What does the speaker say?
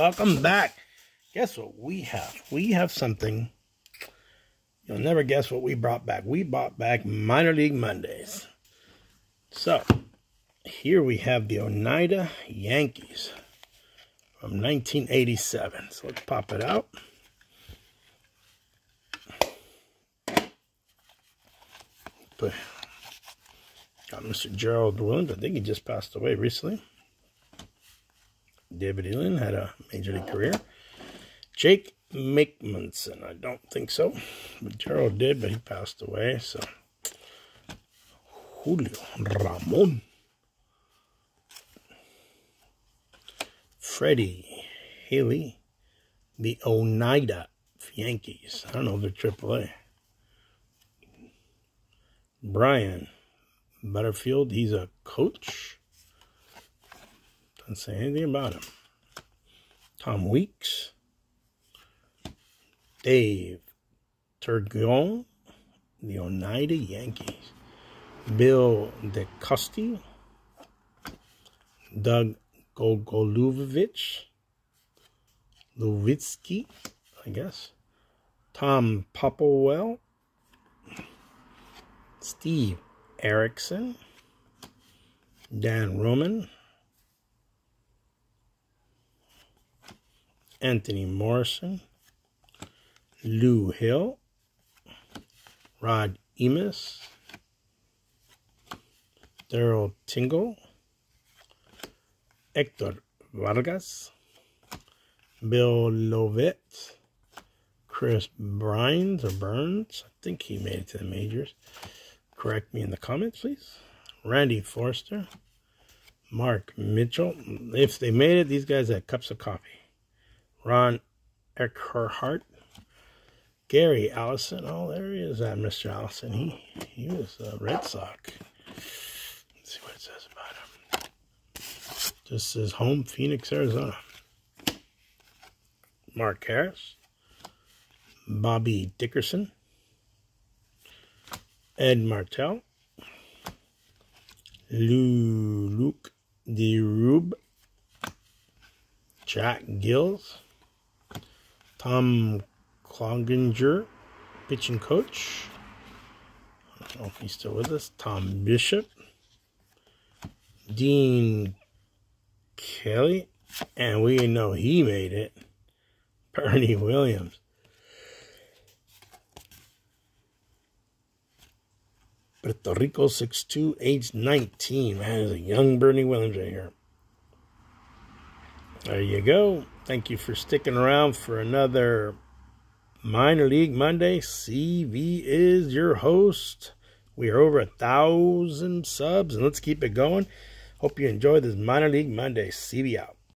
welcome back. Guess what we have? We have something. You'll never guess what we brought back. We brought back Minor League Mondays. So, here we have the Oneonta Yankees from 1987. So let's pop it out. But got Mr. Gerald Williams. I think he just passed away recently. David Eiland had a major league career. Jake McMunson, I don't think so. But Gerald did, but he passed away. So Julio Ramon. Freddie Haley, the Oneonta Yankees. I don't know if they're AAA. Brian Butterfield, he's a coach. Doesn't say anything about him. Tom Weeks. Dave Turgeon, the Oneonta Yankees. Bill DeCosti. Doug Golgovich. Luvitsky, I guess. Tom Popplewell. Steve Erickson. Dan Roman. Anthony Morrison. Lou Hill. Rod Emis. Daryl Tingle. Hector Vargas. Bill Lovett. Chris Brines or Burns. I think he made it to the majors. Correct me in the comments, please. Randy Forster. Mark Mitchell. If they made it, these guys had cups of coffee. Ron Eckhart. Gary Allison. Oh, there he is, that Mr. Allison. He he was a Red Sox. Let's see what it says about him. This is home, Phoenix, Arizona. Mark Harris. Bobby Dickerson. Ed Martell. Lou Luke DeRube. Jack Gills. Tom Cloninger, pitching coach. I don't know if he's still with us. Tom Bishop. Dean Kelly. And we know he made it. Bernie Williams. Puerto Rico 6'2", age 19. Man, there's a young Bernie Williams right here. There you go. Thank you for sticking around for another Minor League Monday. CV is your host. We are over a thousand subs, and let's keep it going. Hope you enjoy this Minor League Monday. CV out.